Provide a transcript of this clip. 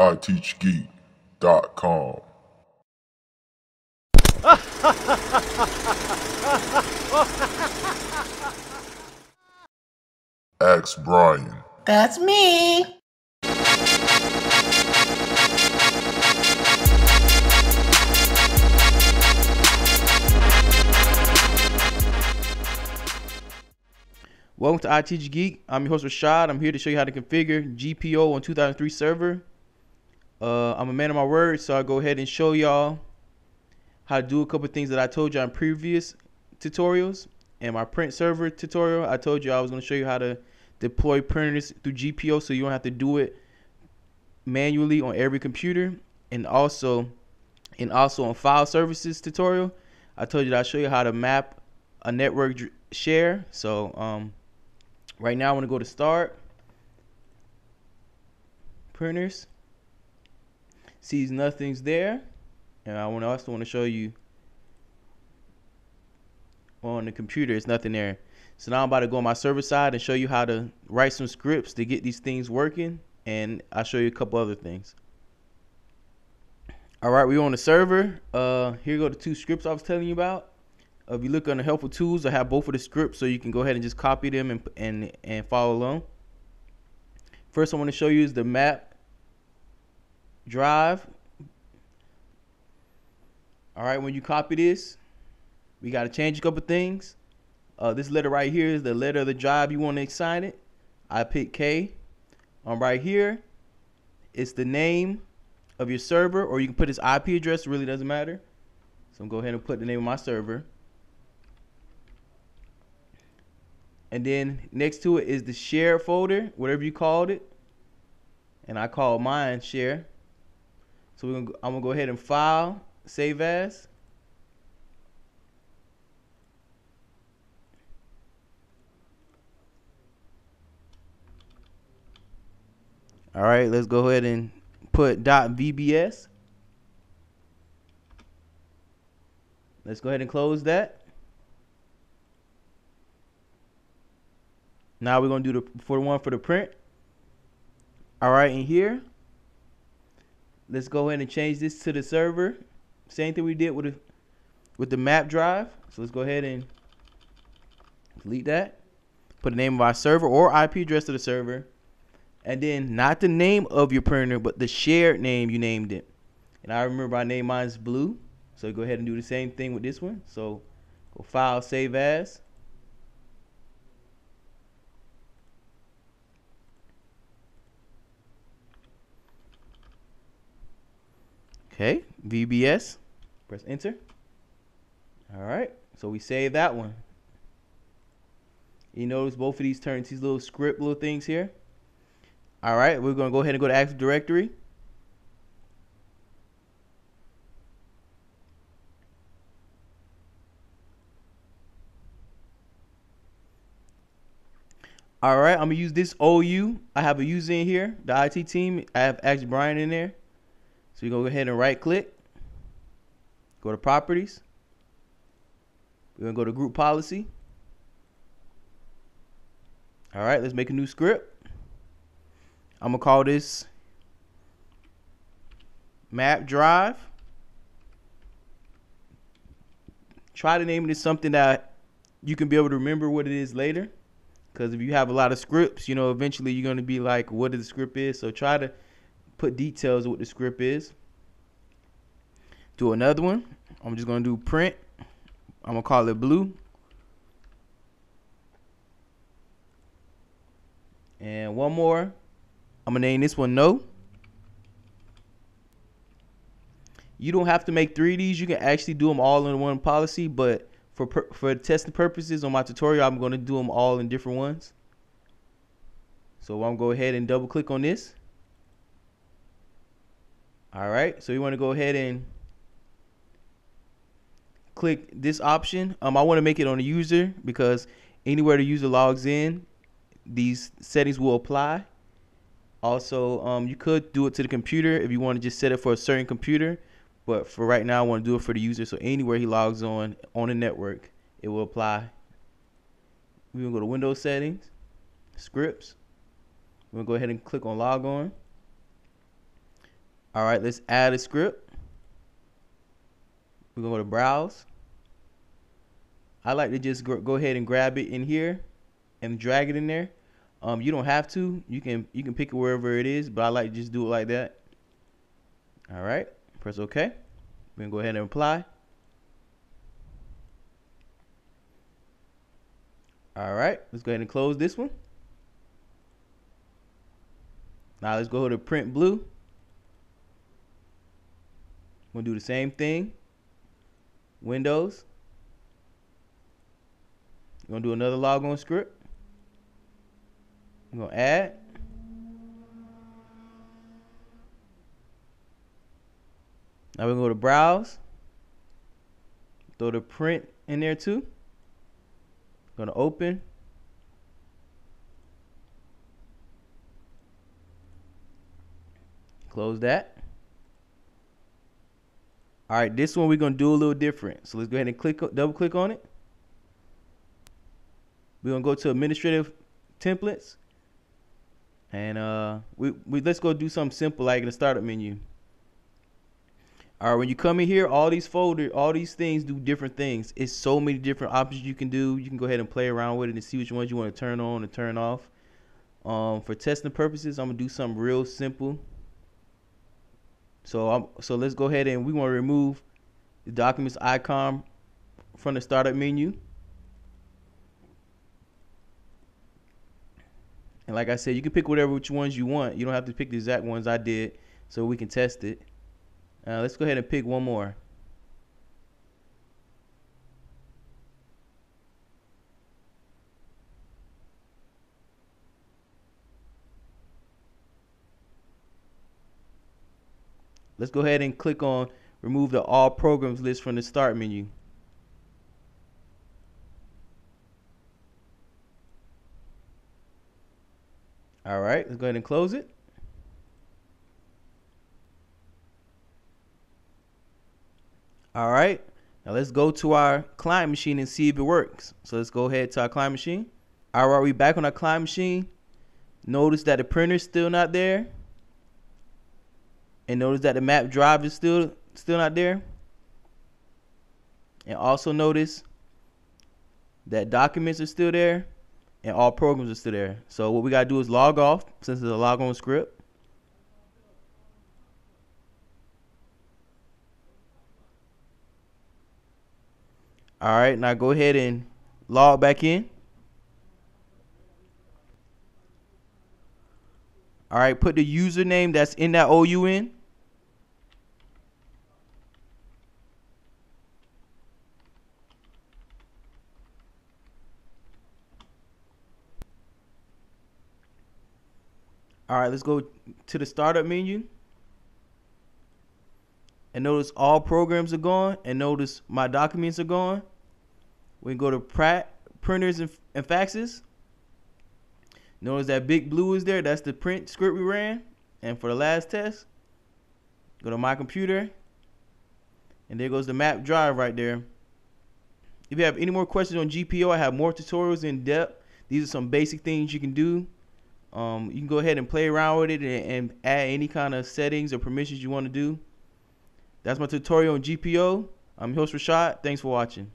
iTeachGeek.com. Ask Brian. That's me. Welcome to iTeach Geek. I'm your host Rashad. I'm here to show you how to configure GPO on 2003 server. Uh, I'm a man of my word, so I'll go ahead and show y'all how to do a couple things that I told you in previous tutorials. In my print server tutorial, I told you I was going to show you how to deploy printers through GPO so you don't have to do it manually on every computer. And also, and also on file services tutorial, I told you that I'll show you how to map a network share. So um, Right now, I want to go to Start, Printers. Sees nothing's there, and I want also want to show you on the computer, it's nothing there. So now I'm about to go on my server side and show you how to write some scripts to get these things working, and I'll show you a couple other things. All right, we're on the server. Uh, here go the two scripts I was telling you about. Uh, if you look under helpful tools, I have both of the scripts so you can go ahead and just copy them and and, and follow along. First, I want to show you is the map drive. All right, when you copy this, we got to change a couple things. Uh, this letter right here is the letter of the drive you want to assign it. I pick K. Um, right here, it's the name of your server, or you can put its IP address. It really doesn't matter. So I'm go ahead and put the name of my server. and then next to it is the share folder, whatever you called it. And I call mine share. So we're gonna, I'm gonna go ahead and file, save as. All right, let's go ahead and put .vbs. Let's go ahead and close that. Now we're gonna do the for the one for the print. All right, in here, let's go ahead and change this to the server. Same thing we did with the with the map drive. So let's go ahead and delete that. Put the name of our server or IP address of the server. And then not the name of your printer, but the shared name you named it. And I remember I named mine blue. So go ahead and do the same thing with this one. So go file, save as. Okay, VBS. Press enter. All right, so we save that one. You notice both of these turns these little script little things here. All right, we're gonna go ahead and go to Active Directory. All right, I'm gonna use this OU. I have a user in here, the IT team. I have Ask Brian in there. So you're going to go ahead and right click, go to properties. We're gonna go to group policy. All right, let's make a new script. I'm gonna call this map drive. Try to name it something that you can be able to remember what it is later. Because if you have a lot of scripts, you know, eventually you're gonna be like, what the script is. So try to put details of what the script is. Do another one. I'm just gonna do print. I'm gonna call it blue. And one more. I'm gonna name this one no. You don't have to make three of these. You can actually do them all in one policy, but for for testing purposes on my tutorial, I'm gonna do them all in different ones. So I'm gonna go ahead and double click on this. All right, so you want to go ahead and click this option. Um, I want to make it on the user because anywhere the user logs in, these settings will apply. Also, um, you could do it to the computer if you want to just set it for a certain computer. But for right now, I want to do it for the user. So anywhere he logs on on the network, it will apply. We're going to go to Windows settings, scripts. We're going to go ahead and click on log on. All right, let's add a script. We're gonna go to browse. I like to just go ahead and grab it in here and drag it in there. Um, you don't have to. You can you can pick it wherever it is, but I like to just do it like that. All right, press OK. We're gonna go ahead and apply. All right, let's go ahead and close this one. Now let's go to print blue. We'll do the same thing. Windows. We're gonna do another logon script. I'm gonna add. Now we're gonna go to browse. Throw the print in there too. Gonna open. Close that. All right, this one we're gonna do a little different. So let's go ahead and click, double click on it. We're gonna go to administrative templates, and uh, we we let's go do something simple like in the startup menu. All right, when you come in here, all these folder, all these things do different things. It's so many different options you can do. You can go ahead and play around with it and see which ones you want to turn on and turn off. Um, for testing purposes, I'm gonna do something real simple. So I'm, so let's go ahead and we want to remove the documents icon from the startup menu. And like I said, you can pick whatever which ones you want. You don't have to pick the exact ones I did so we can test it. Uh, let's go ahead and pick one more. Let's go ahead and click on remove the all programs list from the start menu. All right, let's go ahead and close it. All right, now let's go to our client machine and see if it works. So let's go ahead to our client machine. All right, we back on our client machine. Notice that the printer is still not there and notice that the map drive is still still not there. And also notice that documents are still there and all programs are still there. So what we got to do is log off since it's a log on script. All right now go ahead and log back in. All right put the username that's in that OU All right, let's go to the startup menu. And notice all programs are gone. And notice my documents are gone. We can go to printers and, and faxes. Notice that big blue is there. That's the print script we ran. And for the last test, go to my computer. And there goes the map drive right there. If you have any more questions on GPO, I have more tutorials in depth. These are some basic things you can do. Um, you can go ahead and play around with it and, and add any kind of settings or permissions you want to do. That's my tutorial on GPO. I'm your host Rashad. Thanks for watching.